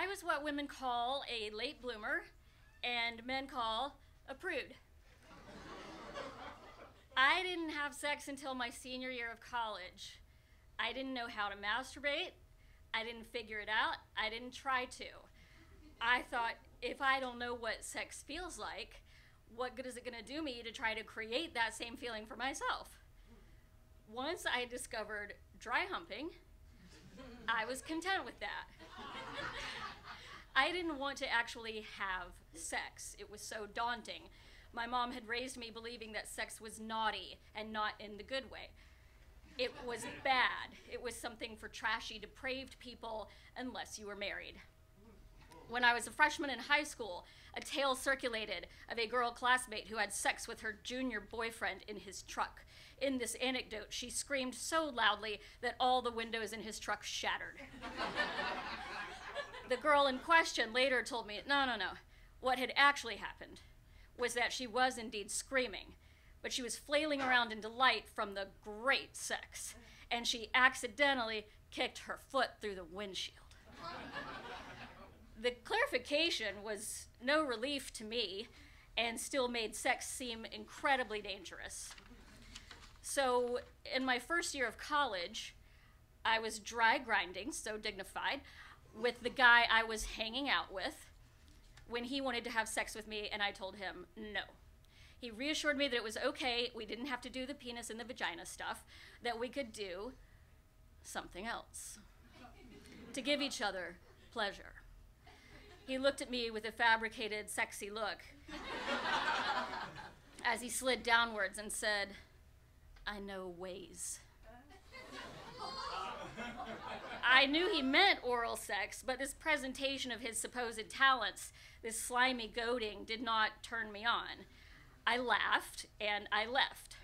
I was what women call a late bloomer and men call a prude. I didn't have sex until my senior year of college. I didn't know how to masturbate. I didn't figure it out. I didn't try to. I thought, if I don't know what sex feels like, what good is it going to do me to try to create that same feeling for myself? Once I discovered dry humping, I was content with that. I didn't want to actually have sex. It was so daunting. My mom had raised me believing that sex was naughty and not in the good way. It was bad. It was something for trashy, depraved people, unless you were married. When I was a freshman in high school, a tale circulated of a girl classmate who had sex with her junior boyfriend in his truck. In this anecdote, she screamed so loudly that all the windows in his truck shattered. the girl in question later told me, no, no, no. What had actually happened was that she was indeed screaming, but she was flailing around in delight from the great sex, and she accidentally kicked her foot through the windshield. the clarification was no relief to me and still made sex seem incredibly dangerous. So, in my first year of college, I was dry grinding, so dignified, with the guy I was hanging out with when he wanted to have sex with me, and I told him no. He reassured me that it was okay, we didn't have to do the penis and the vagina stuff, that we could do something else to give each other pleasure. He looked at me with a fabricated, sexy look as he slid downwards and said, I know ways. I knew he meant oral sex, but this presentation of his supposed talents, this slimy goading, did not turn me on. I laughed and I left.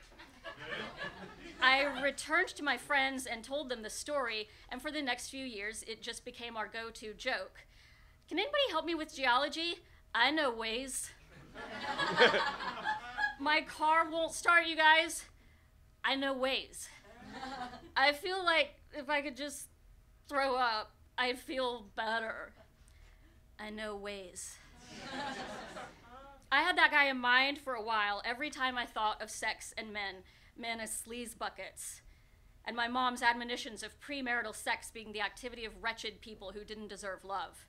I returned to my friends and told them the story, and for the next few years, it just became our go to joke. Can anybody help me with geology? I know ways. my car won't start, you guys. I know ways. I feel like if I could just throw up, I'd feel better. I know ways. I had that guy in mind for a while every time I thought of sex and men, men as sleaze buckets, and my mom's admonitions of premarital sex being the activity of wretched people who didn't deserve love,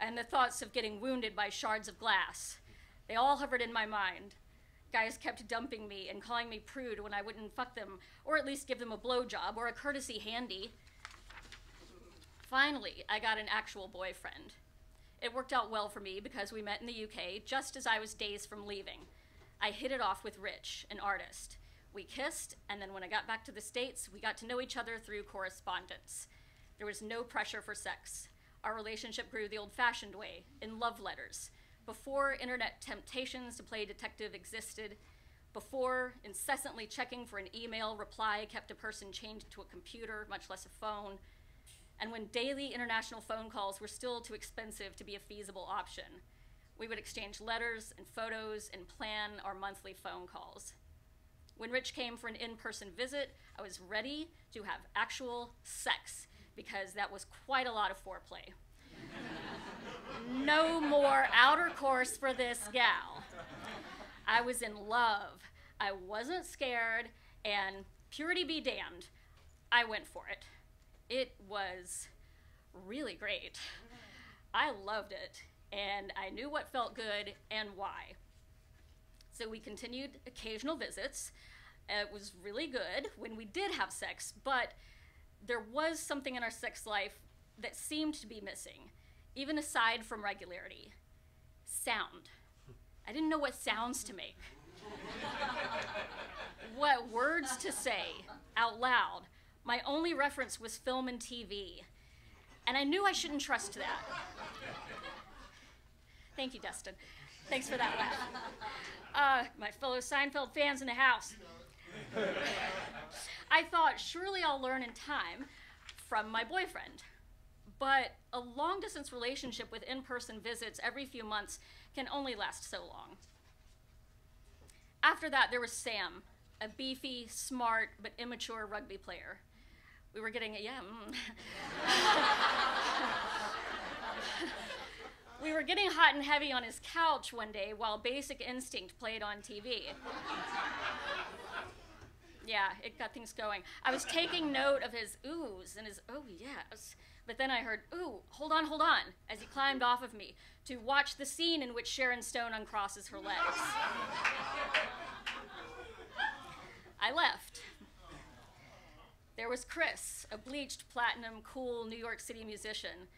and the thoughts of getting wounded by shards of glass. They all hovered in my mind. Guys kept dumping me and calling me prude when I wouldn't fuck them, or at least give them a blowjob or a courtesy handy. Finally, I got an actual boyfriend. It worked out well for me because we met in the UK just as I was days from leaving. I hit it off with Rich, an artist. We kissed, and then when I got back to the States, we got to know each other through correspondence. There was no pressure for sex. Our relationship grew the old fashioned way, in love letters before internet temptations to play detective existed, before incessantly checking for an email reply kept a person chained to a computer, much less a phone, and when daily international phone calls were still too expensive to be a feasible option. We would exchange letters and photos and plan our monthly phone calls. When Rich came for an in person visit, I was ready to have actual sex because that was quite a lot of foreplay no more outer course for this gal. I was in love. I wasn't scared, and purity be damned, I went for it. It was really great. I loved it, and I knew what felt good and why. So we continued occasional visits. It was really good when we did have sex, but there was something in our sex life that seemed to be missing even aside from regularity. Sound. I didn't know what sounds to make, what words to say out loud. My only reference was film and TV. And I knew I shouldn't trust that. Thank you, Dustin. Thanks for that laugh. Uh, my fellow Seinfeld fans in the house. I thought, surely I'll learn in time from my boyfriend. But a long distance relationship with in person visits every few months can only last so long. After that, there was Sam, a beefy, smart, but immature rugby player. We were getting, yeah. Mm. We were getting hot and heavy on his couch one day while Basic Instinct played on TV. yeah, it got things going. I was taking note of his oohs and his oh yes. But then I heard, ooh, hold on, hold on, as he climbed off of me to watch the scene in which Sharon Stone uncrosses her legs. I left. There was Chris, a bleached, platinum, cool New York City musician.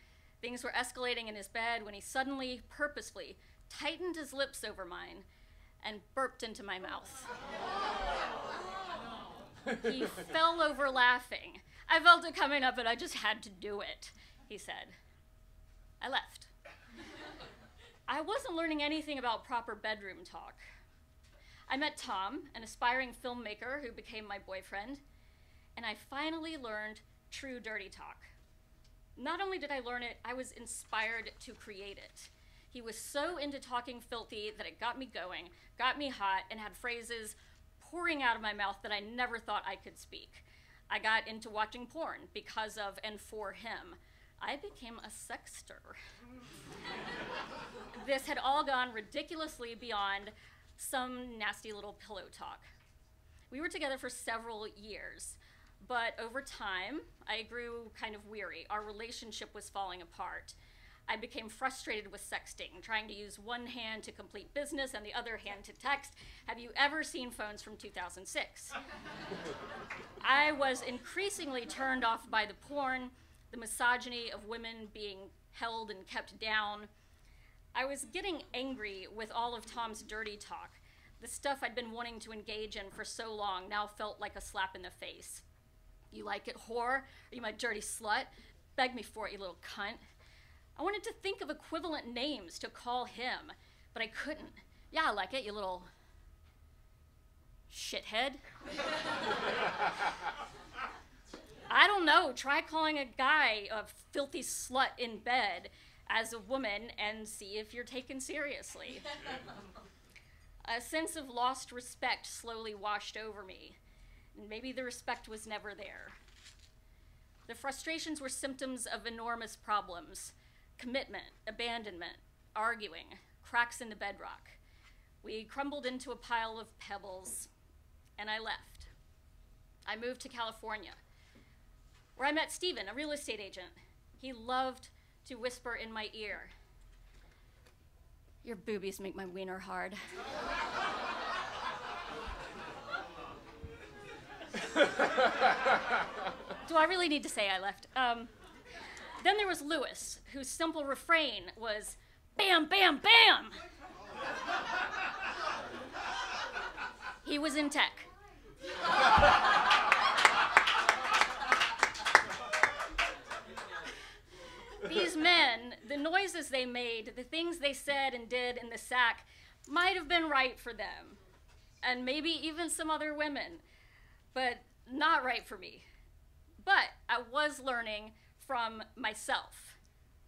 Things were escalating in his bed when he suddenly, purposefully, tightened his lips over mine and burped into my mouth. he fell over laughing. I felt it coming up and I just had to do it, he said. I left. I wasn't learning anything about proper bedroom talk. I met Tom, an aspiring filmmaker who became my boyfriend and I finally learned true dirty talk. Not only did I learn it, I was inspired to create it. He was so into talking filthy that it got me going, got me hot, and had phrases pouring out of my mouth that I never thought I could speak. I got into watching porn because of and for him. I became a sexter. this had all gone ridiculously beyond some nasty little pillow talk. We were together for several years. But over time, I grew kind of weary. Our relationship was falling apart. I became frustrated with sexting, trying to use one hand to complete business and the other hand to text. Have you ever seen phones from 2006? I was increasingly turned off by the porn, the misogyny of women being held and kept down. I was getting angry with all of Tom's dirty talk. The stuff I'd been wanting to engage in for so long now felt like a slap in the face. You like it, whore? Are you my dirty slut? Beg me for it, you little cunt. I wanted to think of equivalent names to call him, but I couldn't. Yeah, I like it, you little shithead. I don't know. Try calling a guy a filthy slut in bed as a woman and see if you're taken seriously. a sense of lost respect slowly washed over me. And maybe the respect was never there. The frustrations were symptoms of enormous problems commitment, abandonment, arguing, cracks in the bedrock. We crumbled into a pile of pebbles, and I left. I moved to California, where I met Stephen, a real estate agent. He loved to whisper in my ear, Your boobies make my wiener hard. Do I really need to say I left? Um, then there was Lewis, whose simple refrain was bam, bam, bam. he was in tech. These men, the noises they made, the things they said and did in the sack, might have been right for them, and maybe even some other women but not right for me. But I was learning from myself.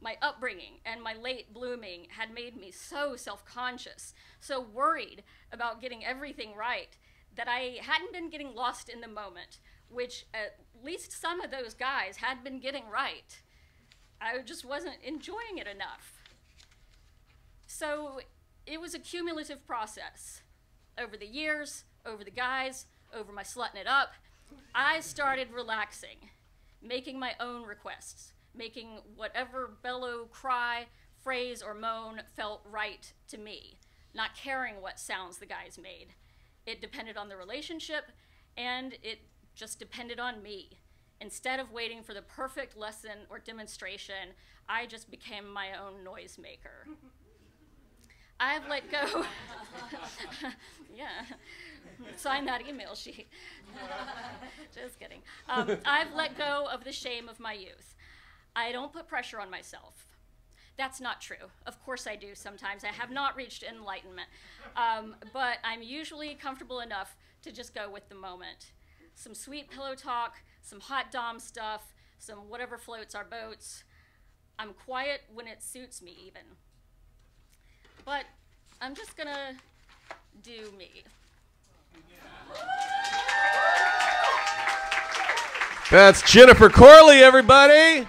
My upbringing and my late blooming had made me so self conscious, so worried about getting everything right, that I hadn't been getting lost in the moment, which at least some of those guys had been getting right. I just wasn't enjoying it enough. So it was a cumulative process. Over the years, over the guys, over my slutting it up, I started relaxing, making my own requests, making whatever bellow, cry, phrase, or moan felt right to me, not caring what sounds the guys made. It depended on the relationship, and it just depended on me. Instead of waiting for the perfect lesson or demonstration, I just became my own noisemaker. I've let go. yeah. Sign that email sheet. Just kidding. Um, I've let go of the shame of my youth. I don't put pressure on myself. That's not true. Of course, I do sometimes. I have not reached enlightenment. Um, but I'm usually comfortable enough to just go with the moment. Some sweet pillow talk, some hot Dom stuff, some whatever floats our boats. I'm quiet when it suits me, even. But I'm just gonna do me. That's Jennifer Corley, everybody.